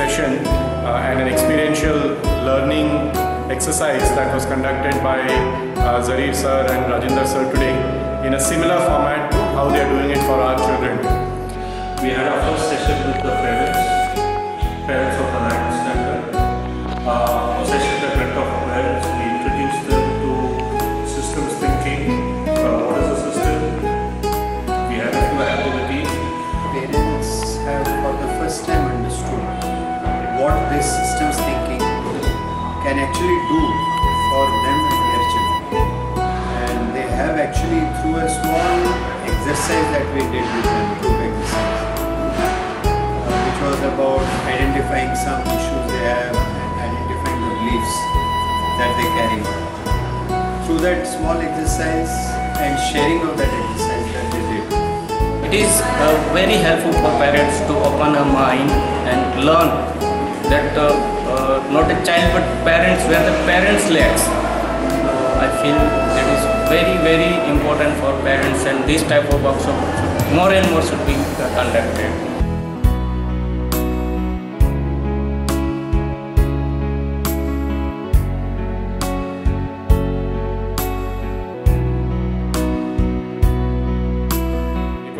session uh, and an experiential learning exercise that was conducted by uh, Zarir sir and Rajinder sir today in a similar format to how they are doing it for our children. We had our first session with the parents, parents of the ninth standard. Uh, a session that went off parents. We introduced them to systems thinking. Uh, what is a system? We had a few activities. parents have for the first time understood what this systems thinking can actually do for them and their children. And they have actually through a small exercise that we did with them, group exercise, uh, which was about identifying some issues they have and identifying the beliefs that they carry. Through that small exercise and sharing of that exercise that they did, It is uh, very helpful for parents to open a mind and learn that uh, not a child but parents where the parents lacks. Uh, I feel that is very very important for parents and this type of workshop more and more should be conducted. It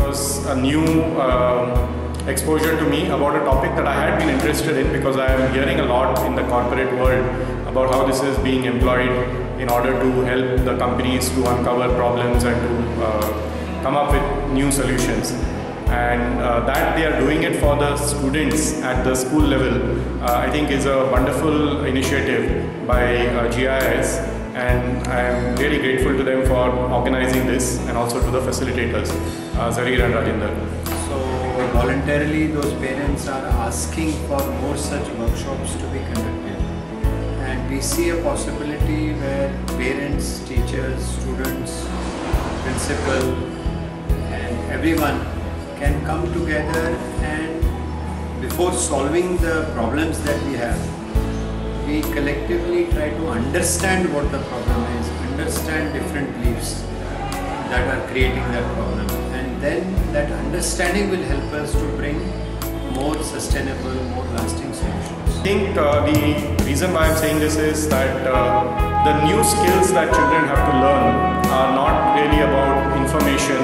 a new um exposure to me about a topic that I had been interested in because I am hearing a lot in the corporate world about how this is being employed in order to help the companies to uncover problems and to uh, come up with new solutions. And uh, that they are doing it for the students at the school level, uh, I think is a wonderful initiative by uh, GIS and I am really grateful to them for organizing this and also to the facilitators, uh, Zarir and Rajinder. Voluntarily those parents are asking for more such workshops to be conducted. And we see a possibility where parents, teachers, students, principal and everyone can come together and before solving the problems that we have, we collectively try to understand what the problem is, understand different beliefs that are creating that problem and then that understanding will help us to bring more sustainable, more lasting solutions. I think uh, the reason why I'm saying this is that uh, the new skills that children have to learn are not really about information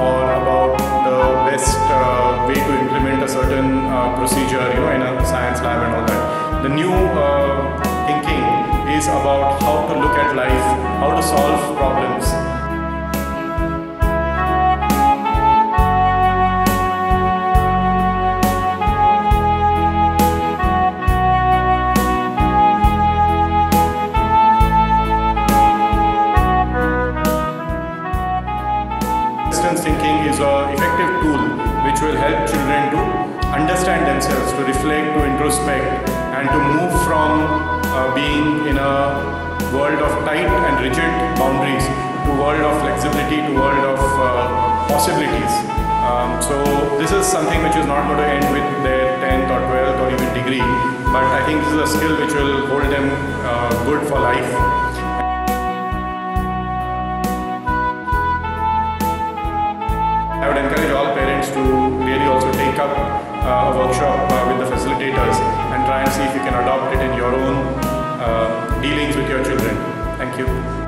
or about the best uh, way to implement a certain uh, procedure, you know, in a science lab and all that. The new uh, thinking is about how to look at life, how to solve problems, effective tool which will help children to understand themselves, to reflect, to introspect, and to move from uh, being in a world of tight and rigid boundaries to world of flexibility, to world of uh, possibilities. Um, so this is something which is not going to end with their 10th or 12th or even degree, but I think this is a skill which will hold them uh, good for life. Thank you.